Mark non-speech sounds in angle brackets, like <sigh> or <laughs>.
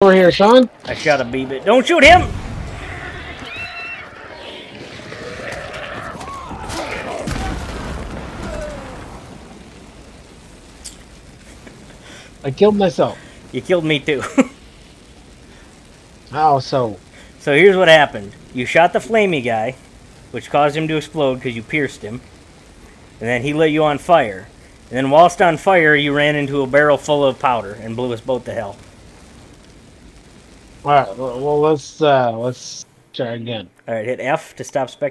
over here, Sean. I shot a BB. Don't shoot him! I killed myself. You killed me too. <laughs> How so? so here's what happened. You shot the flamey guy, which caused him to explode because you pierced him. And then he lit you on fire. And then whilst on fire, you ran into a barrel full of powder and blew us both to hell. All right. Well, let's uh, let's try again. Alright, hit F to stop spec.